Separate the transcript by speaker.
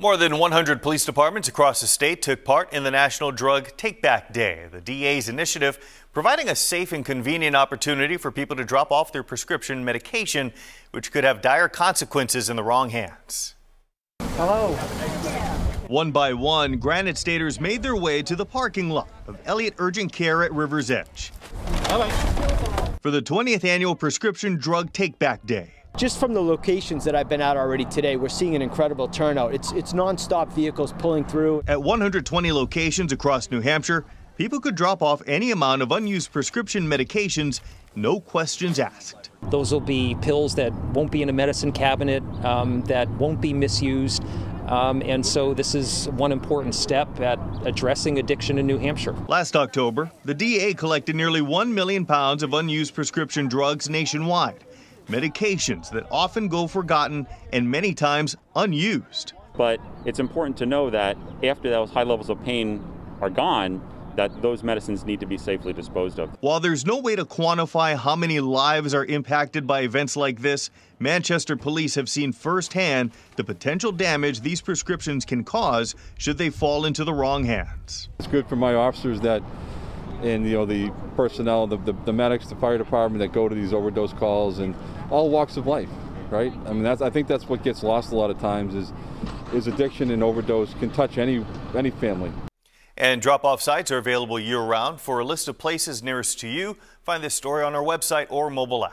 Speaker 1: More than 100 police departments across the state took part in the National Drug Take Back Day, the DEA's initiative providing a safe and convenient opportunity for people to drop off their prescription medication, which could have dire consequences in the wrong hands.
Speaker 2: Hello.
Speaker 1: One by one, Granite Staters made their way to the parking lot of Elliot Urgent Care at River's Edge.
Speaker 2: Bye-bye.
Speaker 1: For the 20th annual Prescription Drug Take Back Day.
Speaker 2: Just from the locations that I've been at already today, we're seeing an incredible turnout. It's, it's nonstop vehicles pulling through.
Speaker 1: At 120 locations across New Hampshire, people could drop off any amount of unused prescription medications, no questions asked.
Speaker 3: Those will be pills that won't be in a medicine cabinet, um, that won't be misused. Um, and so this is one important step at addressing addiction in New Hampshire.
Speaker 1: Last October, the DEA collected nearly 1 million pounds of unused prescription drugs nationwide medications that often go forgotten and many times unused.
Speaker 4: But it's important to know that after those high levels of pain are gone, that those medicines need to be safely disposed of.
Speaker 1: While there's no way to quantify how many lives are impacted by events like this, Manchester police have seen firsthand the potential damage these prescriptions can cause should they fall into the wrong hands.
Speaker 5: It's good for my officers that and you know the personnel, the, the, the, medics, the fire department that go to these overdose calls, and all walks of life, right? I mean, that's I think that's what gets lost a lot of times is is addiction and overdose can touch any any family.
Speaker 1: And drop-off sites are available year-round. For a list of places nearest to you, find this story on our website or mobile app.